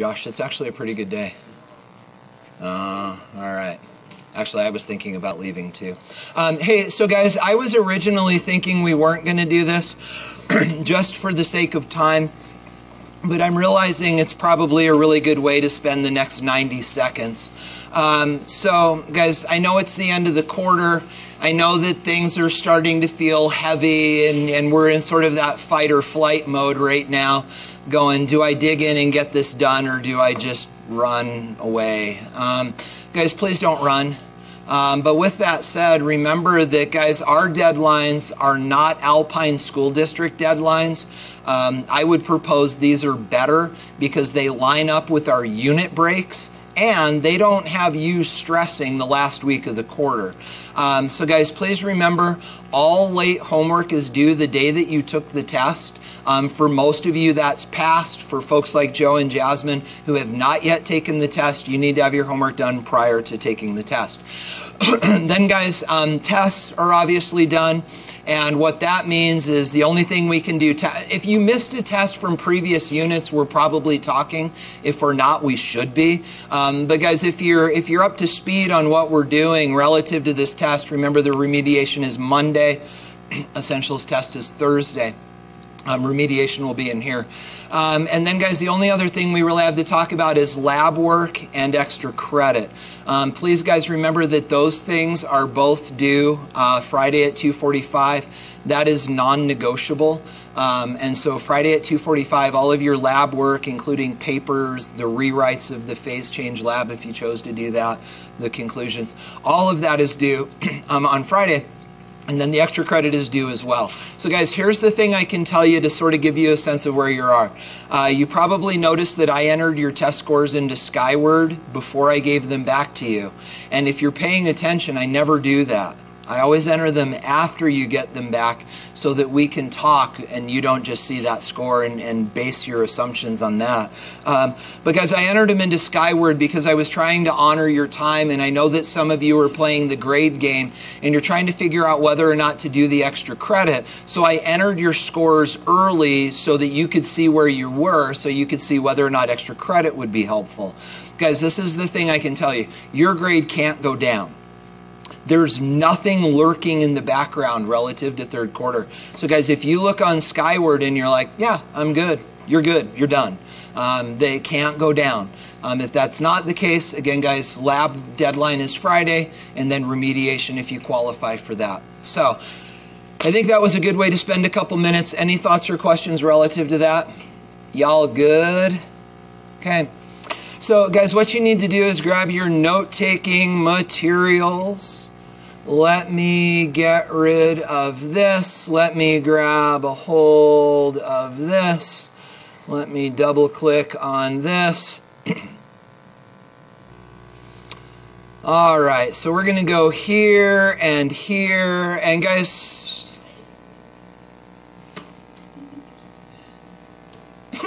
Josh, it's actually a pretty good day. Uh, all right. Actually, I was thinking about leaving too. Um, hey, so guys, I was originally thinking we weren't going to do this just for the sake of time, but I'm realizing it's probably a really good way to spend the next 90 seconds. Um, so, guys, I know it's the end of the quarter. I know that things are starting to feel heavy, and, and we're in sort of that fight or flight mode right now going, do I dig in and get this done or do I just run away? Um, guys, please don't run. Um, but with that said, remember that, guys, our deadlines are not Alpine School District deadlines. Um, I would propose these are better because they line up with our unit breaks and they don't have you stressing the last week of the quarter. Um, so, guys, please remember all late homework is due the day that you took the test. Um, for most of you, that's passed. For folks like Joe and Jasmine who have not yet taken the test, you need to have your homework done prior to taking the test. then, guys, um, tests are obviously done. And what that means is the only thing we can do, if you missed a test from previous units, we're probably talking. If we're not, we should be. Um, but guys, if you're, if you're up to speed on what we're doing relative to this test, remember the remediation is Monday, essentials test is Thursday. Um, remediation will be in here. Um, and then, guys, the only other thing we really have to talk about is lab work and extra credit. Um, please, guys, remember that those things are both due uh, Friday at 2:45. That is non-negotiable. Um, and so Friday at 2:45, all of your lab work, including papers, the rewrites of the phase change lab, if you chose to do that, the conclusions, all of that is due um, on Friday. And then the extra credit is due as well. So, guys, here's the thing I can tell you to sort of give you a sense of where you are. Uh, you probably noticed that I entered your test scores into Skyward before I gave them back to you. And if you're paying attention, I never do that. I always enter them after you get them back so that we can talk and you don't just see that score and, and base your assumptions on that. Um, guys, I entered them into Skyward because I was trying to honor your time and I know that some of you are playing the grade game and you're trying to figure out whether or not to do the extra credit. So I entered your scores early so that you could see where you were so you could see whether or not extra credit would be helpful. Guys, this is the thing I can tell you. Your grade can't go down there's nothing lurking in the background relative to third quarter. So, guys, if you look on Skyward and you're like, yeah, I'm good, you're good, you're done, um, they can't go down. Um, if that's not the case, again, guys, lab deadline is Friday, and then remediation if you qualify for that. So, I think that was a good way to spend a couple minutes. Any thoughts or questions relative to that? Y'all good? Okay. So, guys, what you need to do is grab your note taking materials. Let me get rid of this. Let me grab a hold of this. Let me double click on this. All right, so we're going to go here and here. And guys,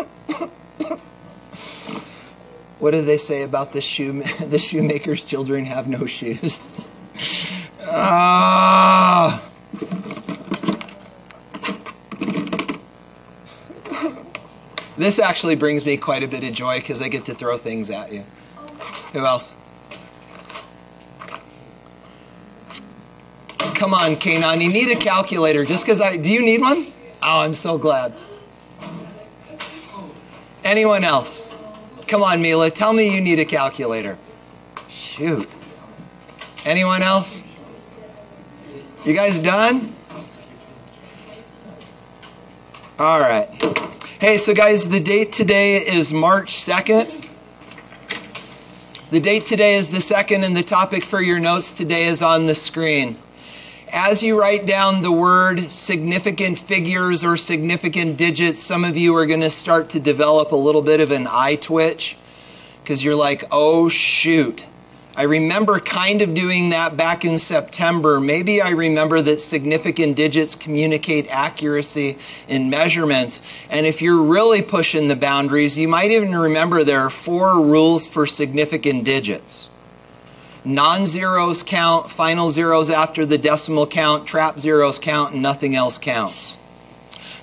what do they say about the shoe the shoemaker's children have no shoes? Ah. This actually brings me quite a bit of joy because I get to throw things at you. Who else? Come on, Kanon. You need a calculator just because I. Do you need one? Oh, I'm so glad. Anyone else? Come on, Mila. Tell me you need a calculator. Shoot. Anyone else? You guys done? All right. Hey, so guys, the date today is March 2nd. The date today is the 2nd, and the topic for your notes today is on the screen. As you write down the word significant figures or significant digits, some of you are going to start to develop a little bit of an eye twitch because you're like, oh, shoot. I remember kind of doing that back in September. Maybe I remember that significant digits communicate accuracy in measurements. And if you're really pushing the boundaries, you might even remember there are four rules for significant digits. Non zeros count, final zeros after the decimal count, trap zeros count, and nothing else counts.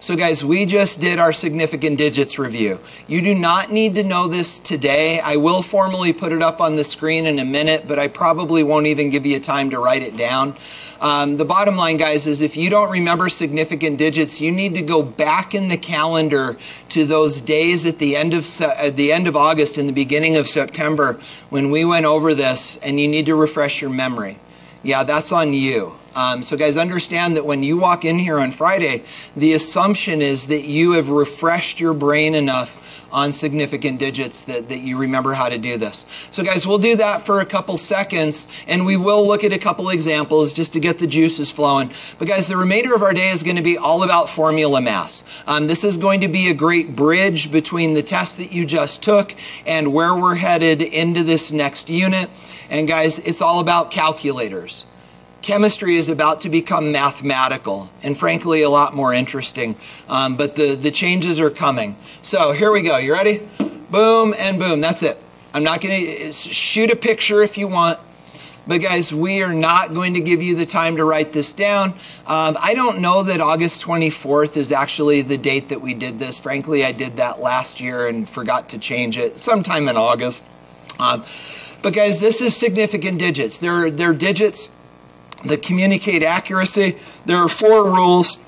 So, guys, we just did our significant digits review. You do not need to know this today. I will formally put it up on the screen in a minute, but I probably won't even give you time to write it down. Um, the bottom line, guys, is if you don't remember significant digits, you need to go back in the calendar to those days at the end of at the end of August and the beginning of September when we went over this, and you need to refresh your memory. Yeah, that's on you. Um, so, guys, understand that when you walk in here on Friday, the assumption is that you have refreshed your brain enough on significant digits that, that you remember how to do this. So, guys, we'll do that for a couple seconds, and we will look at a couple examples just to get the juices flowing. But, guys, the remainder of our day is going to be all about formula mass. Um, this is going to be a great bridge between the test that you just took and where we're headed into this next unit. And, guys, it's all about calculators chemistry is about to become mathematical and frankly a lot more interesting. Um, but the, the changes are coming. So here we go. You ready? Boom and boom. That's it. I'm not going to shoot a picture if you want. But guys, we are not going to give you the time to write this down. Um, I don't know that August 24th is actually the date that we did this. Frankly, I did that last year and forgot to change it sometime in August. Um, but guys, this is significant digits. They're, they're digits that communicate accuracy. There are four rules.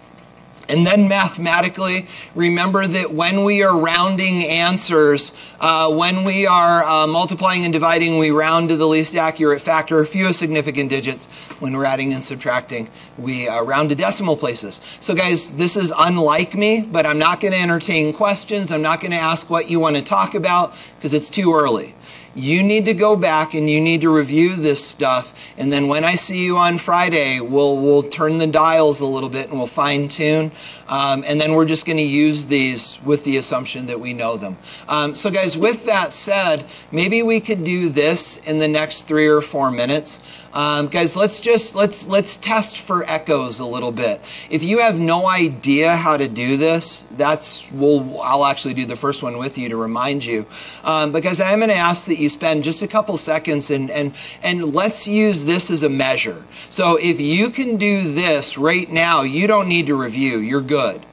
And then mathematically, remember that when we are rounding answers, uh, when we are uh, multiplying and dividing, we round to the least accurate factor, a few significant digits. When we're adding and subtracting, we uh, round to decimal places. So, guys, this is unlike me, but I'm not going to entertain questions. I'm not going to ask what you want to talk about because it's too early. You need to go back and you need to review this stuff. And then when I see you on Friday, we'll, we'll turn the dials a little bit and we'll fine tune. Um, and then we're just going to use these with the assumption that we know them. Um, so, guys, with that said, maybe we could do this in the next three or four minutes. Um, guys, let's just let's let's test for echoes a little bit. If you have no idea how to do this, that's we'll I'll actually do the first one with you to remind you. Um, because I'm going to ask that you spend just a couple seconds and and and let's use this as a measure. So if you can do this right now, you don't need to review. You're good.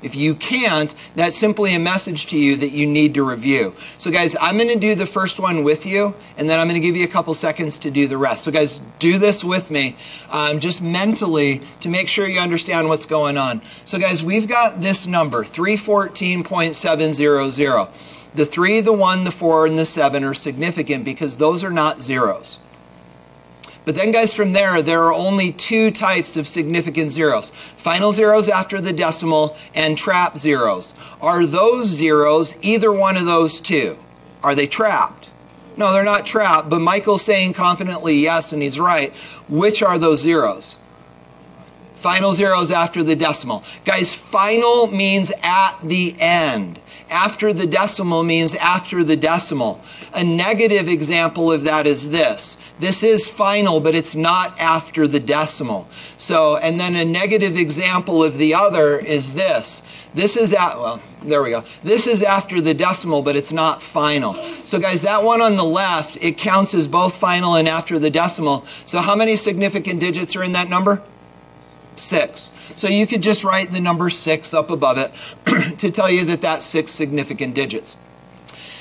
If you can't, that's simply a message to you that you need to review. So, guys, I'm going to do the first one with you, and then I'm going to give you a couple seconds to do the rest. So, guys, do this with me um, just mentally to make sure you understand what's going on. So, guys, we've got this number 314.700. The 3, the 1, the 4, and the 7 are significant because those are not zeros. But then, guys, from there, there are only two types of significant zeros final zeros after the decimal and trap zeros. Are those zeros either one of those two? Are they trapped? No, they're not trapped, but Michael's saying confidently yes, and he's right. Which are those zeros? Final zeros after the decimal. Guys, final means at the end. After the decimal means after the decimal. A negative example of that is this. This is final, but it's not after the decimal. So, and then a negative example of the other is this. This is at, well, there we go. This is after the decimal, but it's not final. So guys, that one on the left, it counts as both final and after the decimal. So how many significant digits are in that number? Six. So you could just write the number six up above it to tell you that that's six significant digits.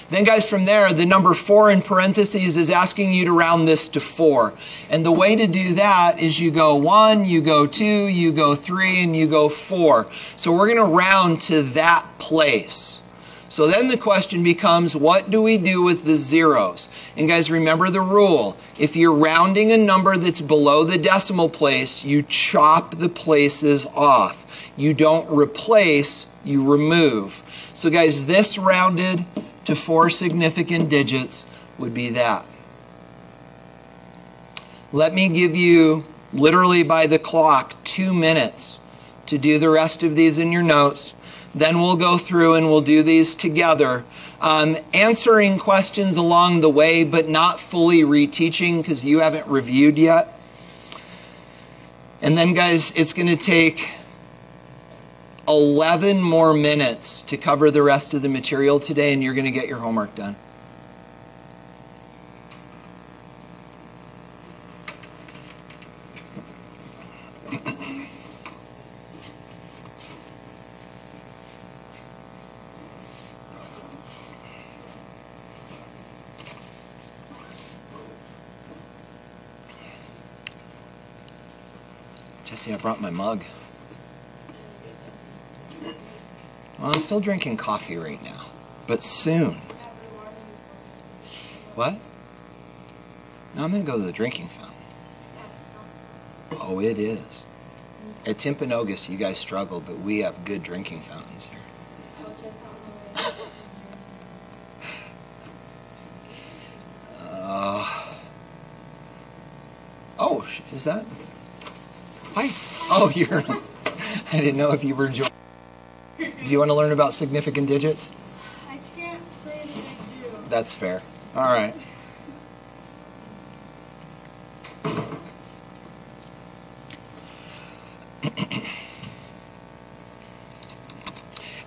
Then, guys, from there, the number four in parentheses is asking you to round this to four. And the way to do that is you go one, you go two, you go three, and you go four. So we're going to round to that place. So then the question becomes, what do we do with the zeros? And guys, remember the rule. If you're rounding a number that's below the decimal place, you chop the places off. You don't replace, you remove. So guys, this rounded to four significant digits would be that. Let me give you, literally by the clock, two minutes to do the rest of these in your notes. Then we'll go through and we'll do these together. Um, answering questions along the way, but not fully reteaching because you haven't reviewed yet. And then, guys, it's going to take 11 more minutes to cover the rest of the material today, and you're going to get your homework done. Jesse, I brought my mug. Well, I'm still drinking coffee right now, but soon. What? No, I'm going to go to the drinking fountain. Oh, it is. At Timpanogos, you guys struggle, but we have good drinking fountains here. Uh, oh, is that? Hi. Oh, you're. I didn't know if you were joining. Do you want to learn about significant digits? I can't say that I do. That's fair. All right.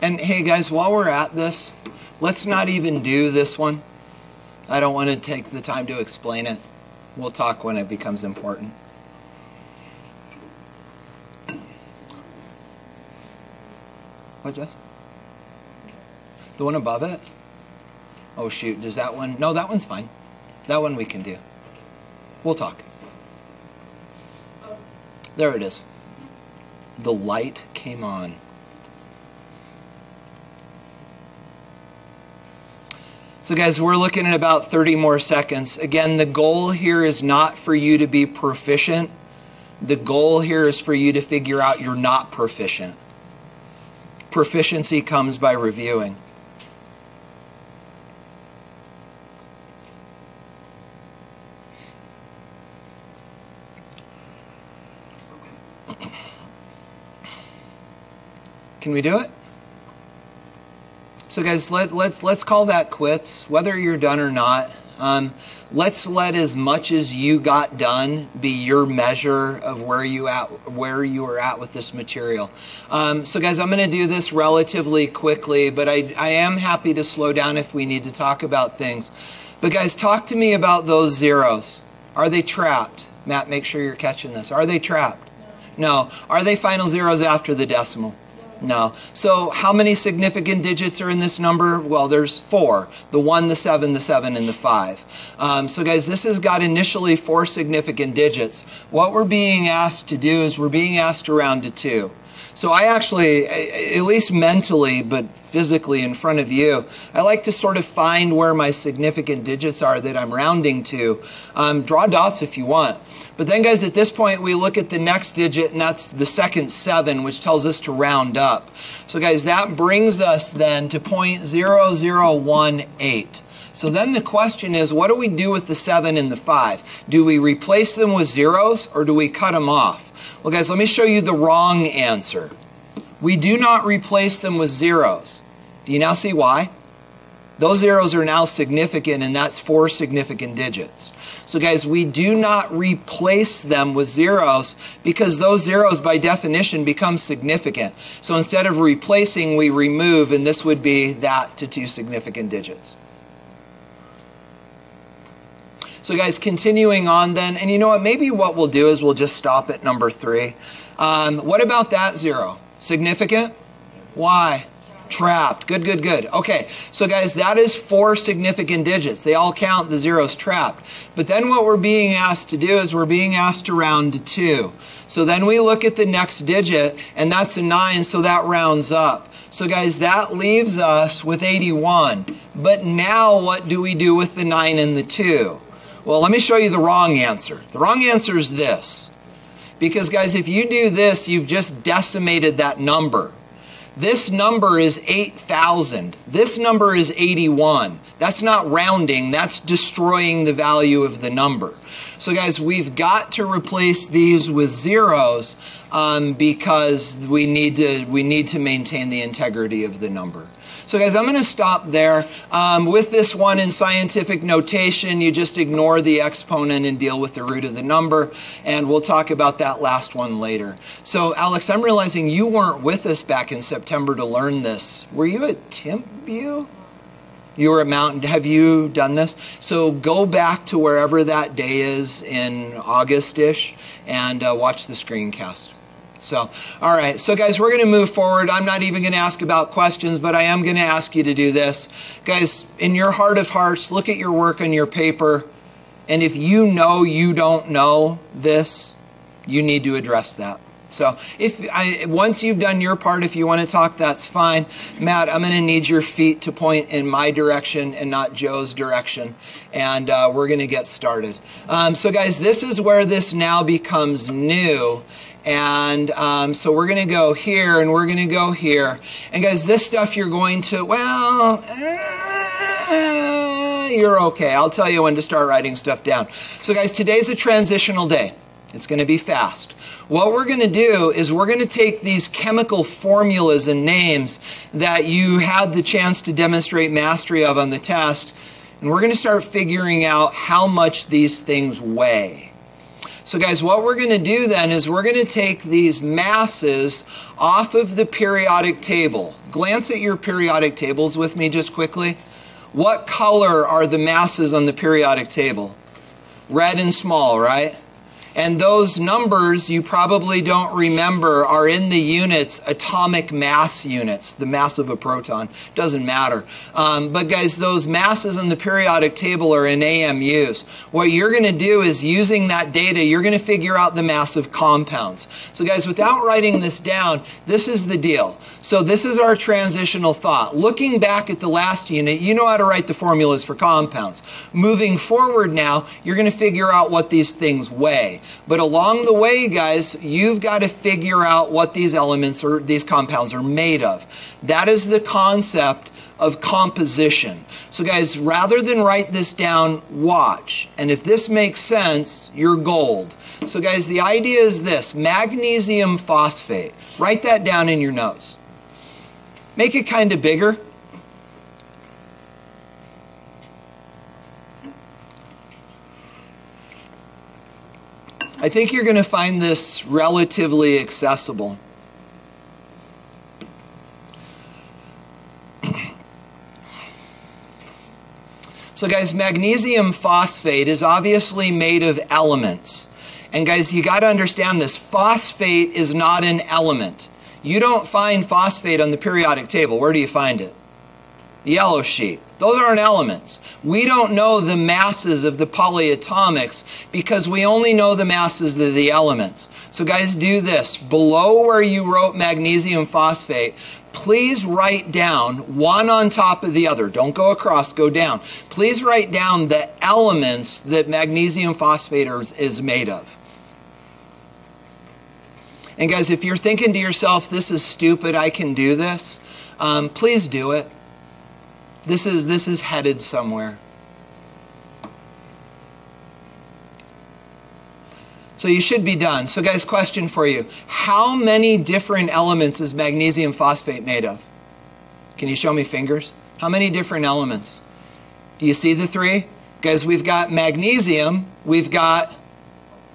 and hey, guys, while we're at this, let's not even do this one. I don't want to take the time to explain it. We'll talk when it becomes important. Jess? The one above it? Oh, shoot. Does that one? No, that one's fine. That one we can do. We'll talk. There it is. The light came on. So, guys, we're looking at about 30 more seconds. Again, the goal here is not for you to be proficient. The goal here is for you to figure out you're not proficient. Proficiency comes by reviewing. Can we do it? So, guys, let, let's let's call that quits, whether you're done or not. Um, let's let as much as you got done be your measure of where you at where you are at with this material. Um, so, guys, I'm going to do this relatively quickly, but I I am happy to slow down if we need to talk about things. But, guys, talk to me about those zeros. Are they trapped? Matt, make sure you're catching this. Are they trapped? No. Are they final zeros after the decimal? No. So how many significant digits are in this number? Well, there's four. The one, the seven, the seven, and the five. Um, so guys, this has got initially four significant digits. What we're being asked to do is we're being asked to round to two. So I actually, at least mentally, but physically in front of you, I like to sort of find where my significant digits are that I'm rounding to. Um, draw dots if you want. But then, guys, at this point, we look at the next digit, and that's the second seven, which tells us to round up. So, guys, that brings us then to 0.0018. So then the question is, what do we do with the 7 and the 5? Do we replace them with zeros or do we cut them off? Well, guys, let me show you the wrong answer. We do not replace them with zeros. Do you now see why? Those zeros are now significant, and that's four significant digits. So, guys, we do not replace them with zeros because those zeros, by definition, become significant. So, instead of replacing, we remove, and this would be that to two significant digits. So, guys, continuing on then, and you know what? Maybe what we'll do is we'll just stop at number three. Um, what about that zero? Significant? Why? Trapped. Good, good, good. Okay, so guys, that is four significant digits. They all count, the zero's trapped. But then what we're being asked to do is we're being asked to round to two. So then we look at the next digit, and that's a nine, so that rounds up. So, guys, that leaves us with 81. But now, what do we do with the 9 and the 2? Well, let me show you the wrong answer. The wrong answer is this. Because, guys, if you do this, you've just decimated that number. This number is 8,000. This number is 81. That's not rounding, that's destroying the value of the number. So, guys, we've got to replace these with zeros um, because we need, to, we need to maintain the integrity of the number. So, guys, I'm going to stop there. Um, with this one in scientific notation, you just ignore the exponent and deal with the root of the number, and we'll talk about that last one later. So, Alex, I'm realizing you weren't with us back in September to learn this. Were you at Timpview? You were at Mountain. Have you done this? So go back to wherever that day is in August-ish and uh, watch the screencast. So, all right. So, guys, we're going to move forward. I'm not even going to ask about questions, but I am going to ask you to do this. Guys, in your heart of hearts, look at your work on your paper. And if you know you don't know this, you need to address that. So if I, once you've done your part, if you want to talk, that's fine. Matt, I'm going to need your feet to point in my direction and not Joe's direction, and uh, we're going to get started. Um, so, guys, this is where this now becomes new. And um, so we're going to go here and we're going to go here. And guys, this stuff you're going to, well, eh, you're okay. I'll tell you when to start writing stuff down. So, guys, today's a transitional day. It's going to be fast. What we're going to do is we're going to take these chemical formulas and names that you had the chance to demonstrate mastery of on the test, and we're going to start figuring out how much these things weigh. So, guys, what we're going to do then is we're going to take these masses off of the periodic table. Glance at your periodic tables with me just quickly. What color are the masses on the periodic table? Red and small, right? And those numbers you probably don't remember are in the units, atomic mass units, the mass of a proton. Doesn't matter. Um, but guys, those masses in the periodic table are in AMUs. What you're going to do is using that data, you're going to figure out the mass of compounds. So guys, without writing this down, this is the deal. So this is our transitional thought. Looking back at the last unit, you know how to write the formulas for compounds. Moving forward now, you're going to figure out what these things weigh. But along the way, guys, you've got to figure out what these elements or these compounds are made of. That is the concept of composition. So, guys, rather than write this down, watch. And if this makes sense, you're gold. So, guys, the idea is this magnesium phosphate. Write that down in your notes. Make it kind of bigger. I think you're going to find this relatively accessible. So, guys, magnesium phosphate is obviously made of elements. And, guys, you got to understand this phosphate is not an element. You don't find phosphate on the periodic table. Where do you find it? Yellow sheet. Those aren't elements. We don't know the masses of the polyatomics because we only know the masses of the elements. So, guys, do this. Below where you wrote magnesium phosphate, please write down one on top of the other. Don't go across, go down. Please write down the elements that magnesium phosphate is made of. And, guys, if you're thinking to yourself, this is stupid, I can do this, um, please do it. This is, this is headed somewhere. So you should be done. So, guys, question for you How many different elements is magnesium phosphate made of? Can you show me fingers? How many different elements? Do you see the three? Guys, we've got magnesium, we've got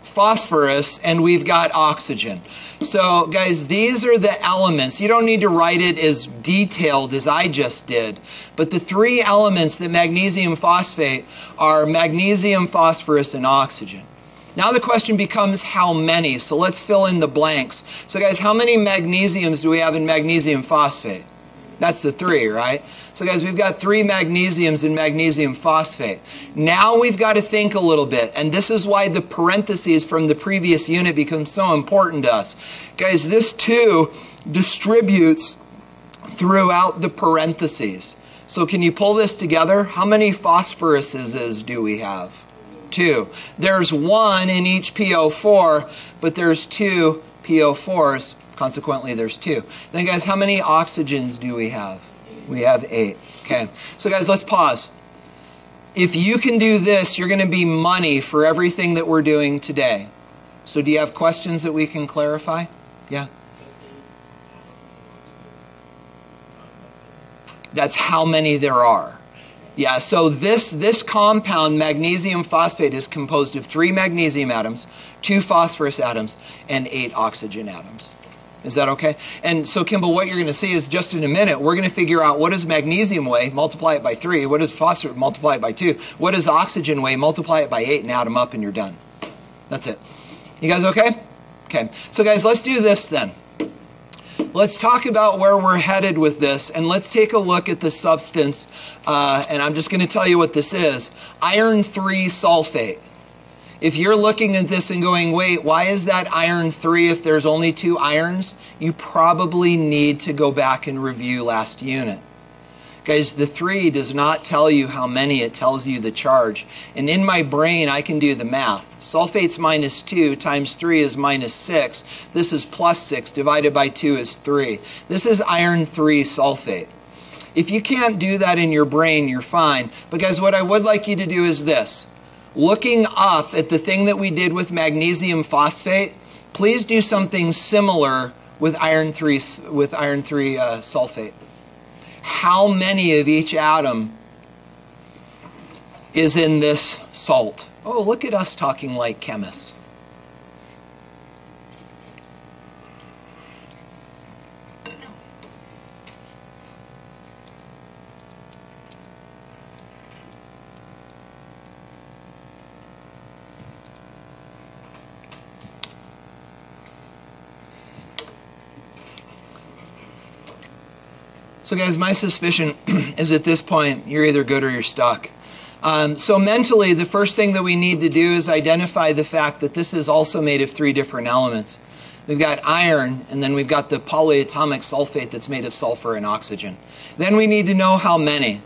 phosphorus, and we've got oxygen. So, guys, these are the elements. You don't need to write it as detailed as I just did, but the three elements that magnesium phosphate are magnesium, phosphorus, and oxygen. Now the question becomes how many? So let's fill in the blanks. So, guys, how many magnesiums do we have in magnesium phosphate? That's the three, right? So, guys, we've got three magnesiums in magnesium phosphate. Now we've got to think a little bit, and this is why the parentheses from the previous unit become so important to us. Guys, this two distributes throughout the parentheses. So, can you pull this together? How many phosphoruses do we have? Two. There's one in each PO4, but there's two PO4s Consequently, there's two. Then, guys, how many oxygens do we have? We have eight. Okay. So, guys, let's pause. If you can do this, you're going to be money for everything that we're doing today. So, do you have questions that we can clarify? Yeah. That's how many there are. Yeah, so this, this compound, magnesium phosphate, is composed of three magnesium atoms, two phosphorus atoms, and eight oxygen atoms. Is that okay? And so, Kimball, what you're going to see is just in a minute, we're going to figure out what does magnesium weigh, multiply it by three. What does phosphorus, multiply it by two. What does oxygen weigh, multiply it by eight, and add them up, and you're done. That's it. You guys okay? Okay. So, guys, let's do this then. Let's talk about where we're headed with this, and let's take a look at the substance. Uh, and I'm just going to tell you what this is iron 3 sulfate. If you're looking at this and going, wait, why is that iron three if there's only two irons? You probably need to go back and review last unit. Guys, the three does not tell you how many, it tells you the charge. And in my brain, I can do the math. Sulfate's minus two times three is minus six. This is plus six divided by two is three. This is iron three sulfate. If you can't do that in your brain, you're fine. But guys, what I would like you to do is this. Looking up at the thing that we did with magnesium phosphate, please do something similar with iron 3 with iron 3 uh, sulfate how many of each atom is in this salt. Oh, look at us talking like chemists. So, guys, my suspicion is at this point, you're either good or you're stuck. Um, so, mentally, the first thing that we need to do is identify the fact that this is also made of three different elements. We've got iron, and then we've got the polyatomic sulfate that's made of sulfur and oxygen. Then we need to know how many.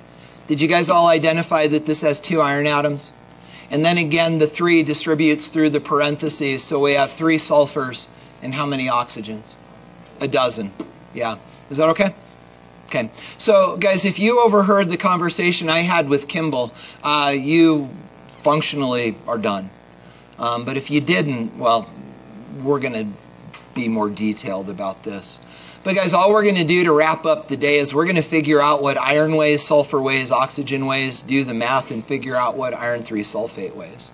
Did you guys all identify that this has two iron atoms? And then again, the three distributes through the parentheses, so we have three sulfurs and how many oxygens? A dozen. Yeah. Is that okay? Okay, so guys, if you overheard the conversation I had with Kimball, uh, you functionally are done. Um, but if you didn't, well, we're going to be more detailed about this. But guys, all we're going to do to wrap up the day is we're going to figure out what iron weighs, sulfur weighs, oxygen weighs, do the math, and figure out what iron 3 sulfate weighs.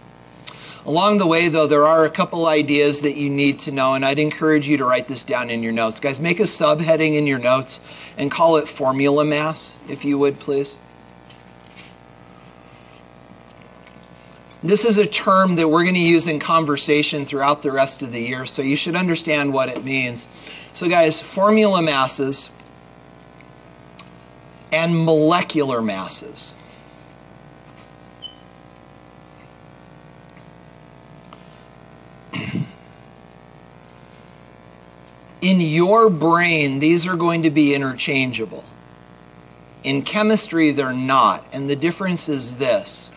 Along the way, though, there are a couple ideas that you need to know, and I'd encourage you to write this down in your notes. Guys, make a subheading in your notes and call it formula mass, if you would, please. This is a term that we're going to use in conversation throughout the rest of the year, so you should understand what it means. So, guys, formula masses and molecular masses. In your brain, these are going to be interchangeable. In chemistry, they're not. And the difference is this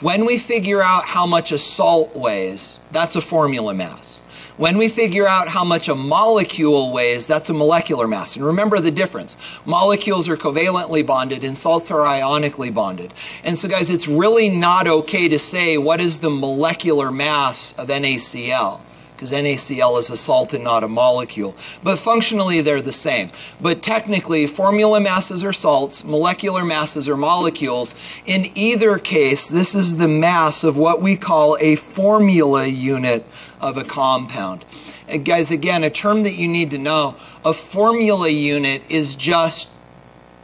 when we figure out how much a salt weighs, that's a formula mass. When we figure out how much a molecule weighs, that's a molecular mass. And remember the difference. Molecules are covalently bonded and salts are ionically bonded. And so, guys, it's really not okay to say what is the molecular mass of NaCl because NaCl is a salt and not a molecule. But functionally, they're the same. But technically, formula masses are salts, molecular masses are molecules. In either case, this is the mass of what we call a formula unit of a compound. And guys, again, a term that you need to know a formula unit is just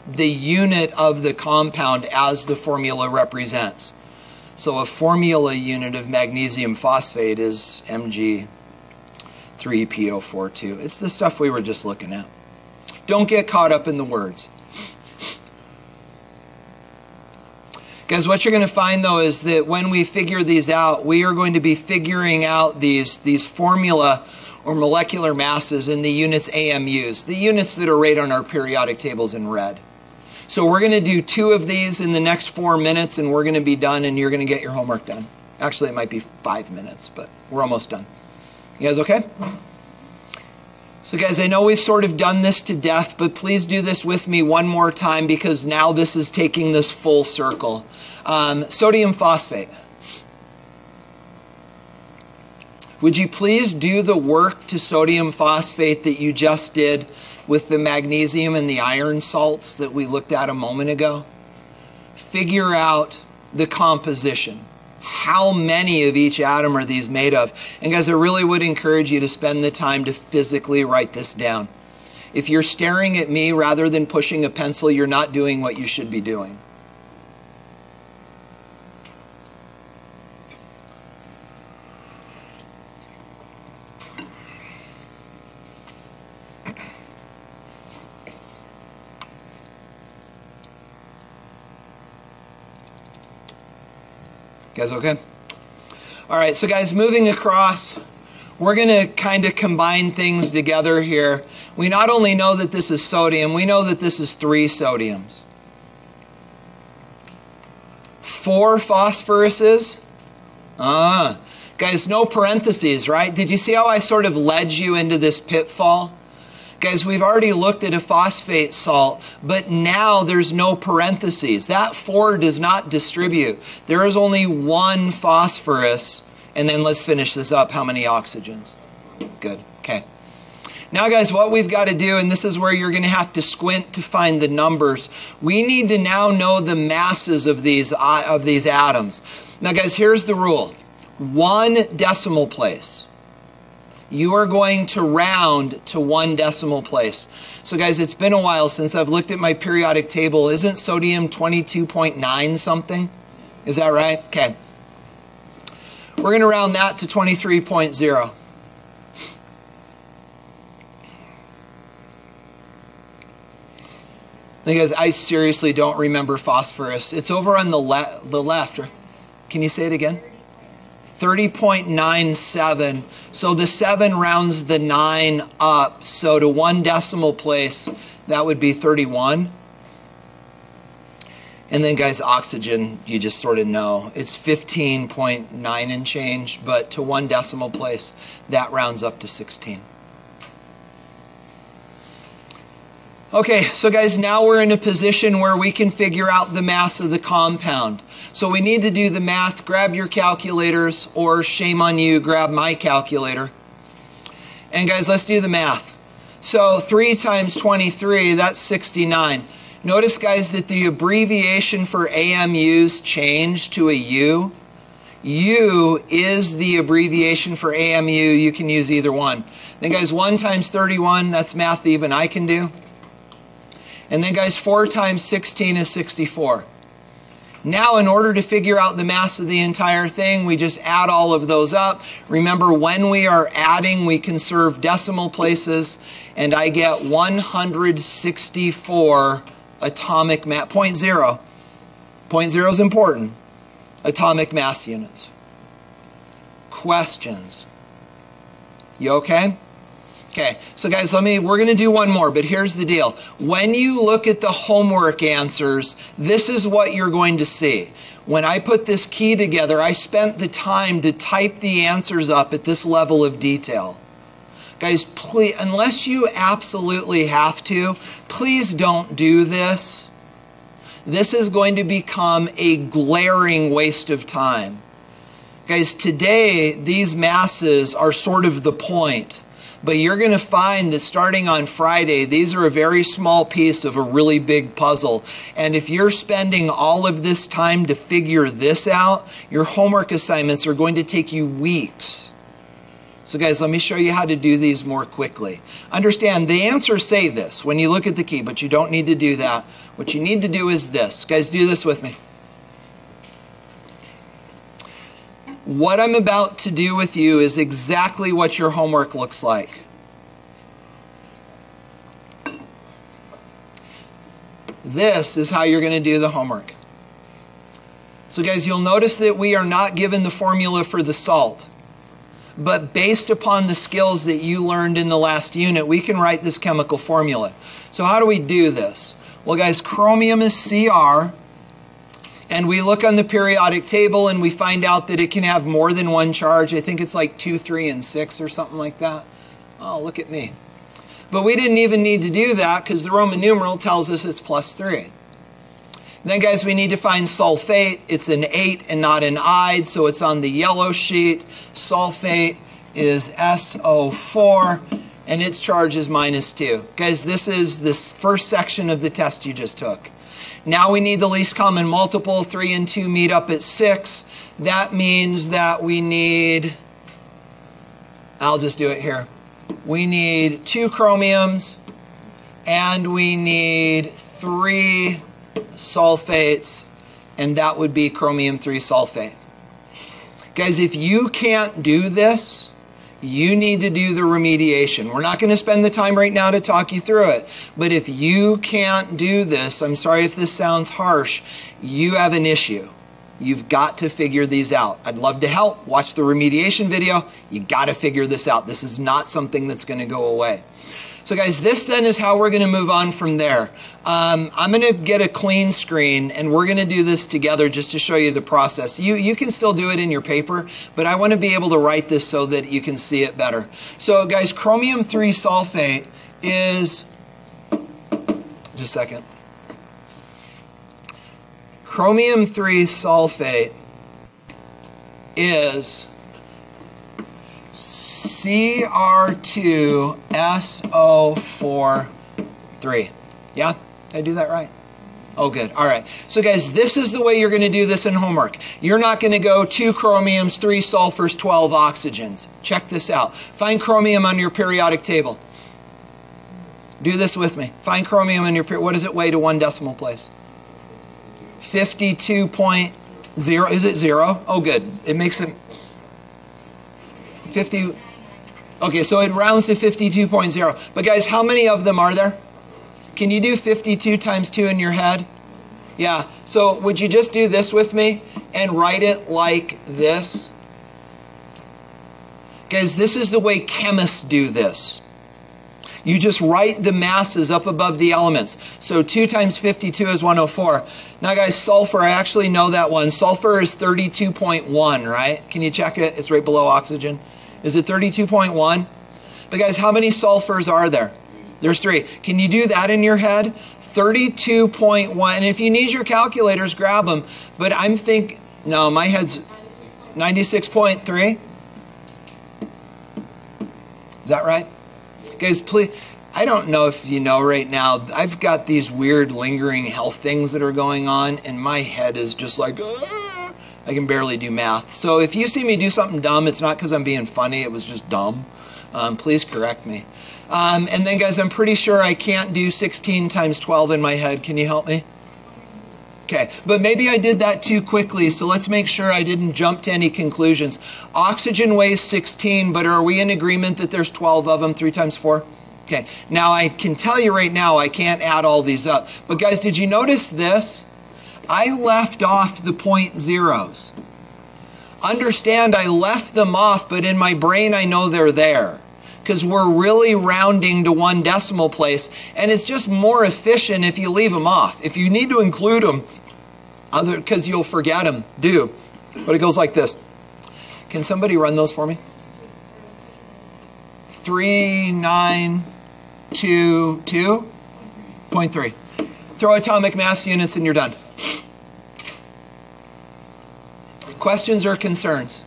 the unit of the compound as the formula represents. So a formula unit of magnesium phosphate is Mg 3PO42. It's the stuff we were just looking at. Don't get caught up in the words. Because what you're going to find though is that when we figure these out, we are going to be figuring out these, these formula or molecular masses in the units AMUs, the units that are right on our periodic tables in red. So we're going to do two of these in the next four minutes and we're going to be done and you're going to get your homework done. Actually, it might be five minutes, but we're almost done. You guys okay? So, guys, I know we've sort of done this to death, but please do this with me one more time because now this is taking this full circle. Um, sodium phosphate. Would you please do the work to sodium phosphate that you just did with the magnesium and the iron salts that we looked at a moment ago? Figure out the composition how many of each atom are these made of? And guys, I really would encourage you to spend the time to physically write this down. If you're staring at me rather than pushing a pencil, you're not doing what you should be doing. Guys okay? All right, so guys, moving across, we're going to kind of combine things together here. We not only know that this is sodium, we know that this is three sodiums. Four phosphoruses. Ah, guys, no parentheses, right? Did you see how I sort of led you into this pitfall? Guys, we've already looked at a phosphate salt, but now there's no parentheses. That four does not distribute. There is only one phosphorus. And then let's finish this up. How many oxygens? Good. Okay. Now, guys, what we've got to do, and this is where you're going to have to squint to find the numbers, we need to now know the masses of these, uh, of these atoms. Now, guys, here's the rule one decimal place you are going to round to one decimal place. So, guys, it's been a while since I've looked at my periodic table. Isn't sodium 22.9 something? Is that right? Okay. We're going to round that to 23.0. Guys, I seriously don't remember phosphorus. It's over on the, le- the left. Can you say it again? 30.97. So the 7 rounds the 9 up. So to one decimal place, that would be 31. And then, guys, oxygen, you just sort of know. It's 15.9 and change, but to one decimal place, that rounds up to 16. Okay, so guys, now we're in a position where we can figure out the mass of the compound. So we need to do the math. Grab your calculators, or shame on you, grab my calculator. And guys, let's do the math. So 3 times 23, that's 69. Notice, guys, that the abbreviation for AMUs changed to a U. U is the abbreviation for AMU. You can use either one. Then, guys, 1 times 31, that's math even I can do. And then, guys, 4 times 16 is 64. Now, in order to figure out the mass of the entire thing, we just add all of those up. Remember, when we are adding, we conserve decimal places, and I get 164 atomic mass, point zero. Point zero is important. Atomic mass units. Questions? You okay? Okay, so guys, let me, we're going to do one more, but here's the deal. When you look at the homework answers, this is what you're going to see. When I put this key together, I spent the time to type the answers up at this level of detail. Guys, please, unless you absolutely have to, please don't do this. This is going to become a glaring waste of time. Guys, today, these masses are sort of the point. But you're going to find that starting on Friday, these are a very small piece of a really big puzzle. And if you're spending all of this time to figure this out, your homework assignments are going to take you weeks. So, guys, let me show you how to do these more quickly. Understand, the answers say this when you look at the key, but you don't need to do that. What you need to do is this. Guys, do this with me. What I'm about to do with you is exactly what your homework looks like. This is how you're going to do the homework. So, guys, you'll notice that we are not given the formula for the salt. But based upon the skills that you learned in the last unit, we can write this chemical formula. So, how do we do this? Well, guys, chromium is Cr and we look on the periodic table and we find out that it can have more than one charge. I think it's like 2, 3, and 6 or something like that. Oh, look at me. But we didn't even need to do that because the Roman numeral tells us it's plus 3. Then, guys, we need to find sulfate. It's an ate and not an ide, so it's on the yellow sheet. Sulfate is SO4, and its charge is minus 2. Guys, this is this first section of the test you just took. Now we need the least common multiple. 3 and 2 meet up at 6. That means that we need, I'll just do it here. We need two chromiums and we need three sulfates, and that would be chromium 3 sulfate. Guys, if you can't do this, you need to do the remediation. We're not going to spend the time right now to talk you through it. But if you can't do this, I'm sorry if this sounds harsh, you have an issue. You've got to figure these out. I'd love to help. Watch the remediation video. You got to figure this out. This is not something that's going to go away. So, guys, this then is how we're going to move on from there. Um, I'm going to get a clean screen, and we're going to do this together just to show you the process. You, you can still do it in your paper, but I want to be able to write this so that you can see it better. So, guys, chromium 3 sulfate is. Just a second. Chromium 3 sulfate is Cr2SO4 3. Yeah? Did I do that right? Oh, good. All right. So, guys, this is the way you're going to do this in homework. You're not going to go two chromiums, three sulfurs, 12 oxygens. Check this out. Find chromium on your periodic table. Do this with me. Find chromium in your, what does it weigh to one decimal place? 52.0. Is it zero? Oh, good. It makes it 50. Okay, so it rounds to 52.0. But guys, how many of them are there? Can you do 52 times 2 in your head? Yeah. So would you just do this with me and write it like this? Guys, this is the way chemists do this. You just write the masses up above the elements. So 2 times 52 is 104. Now, guys, sulfur, I actually know that one. Sulfur is 32.1, right? Can you check it? It's right below oxygen. Is it 32.1? But, guys, how many sulfurs are there? There's three. Can you do that in your head? 32.1. And if you need your calculators, grab them. But I'm think no, my head's 96.3. Is that right? Guys, please. I don't know if you know right now, I've got these weird lingering health things that are going on, and my head is just like, I can barely do math. So if you see me do something dumb, it's not because I'm being funny, it was just dumb. Um, please correct me. Um, and then, guys, I'm pretty sure I can't do 16 times 12 in my head. Can you help me? Okay, but maybe I did that too quickly, so let's make sure I didn't jump to any conclusions. Oxygen weighs 16, but are we in agreement that there's 12 of them, 3 times 4? Okay, now I can tell you right now I can't add all these up. But guys, did you notice this? I left off the point zeros. Understand I left them off, but in my brain I know they're there because we're really rounding to one decimal place, and it's just more efficient if you leave them off. If you need to include them, other because you'll forget them, do. But it goes like this. Can somebody run those for me? Three, nine, two, two, point three. Throw atomic mass units and you're done. Questions or concerns?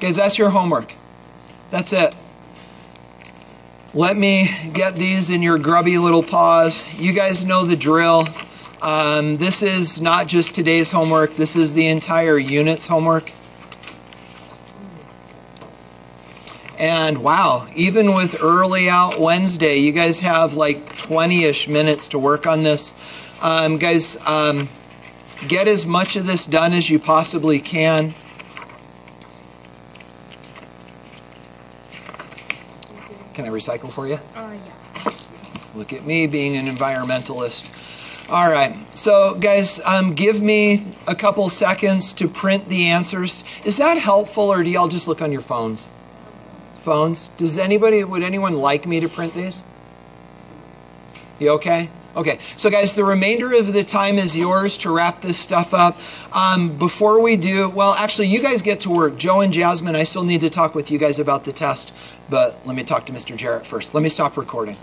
Guys, that's your homework. That's it. Let me get these in your grubby little paws. You guys know the drill. Um, this is not just today's homework, this is the entire unit's homework. And wow, even with early out Wednesday, you guys have like 20 ish minutes to work on this. Um, guys, um, get as much of this done as you possibly can. Can I recycle for you? Oh, yeah. Look at me being an environmentalist. All right, so guys, um, give me a couple seconds to print the answers. Is that helpful, or do y'all just look on your phones? Phones? Does anybody, would anyone like me to print these? You okay? Okay, so guys, the remainder of the time is yours to wrap this stuff up. Um, before we do, well, actually, you guys get to work. Joe and Jasmine, I still need to talk with you guys about the test, but let me talk to Mr. Jarrett first. Let me stop recording.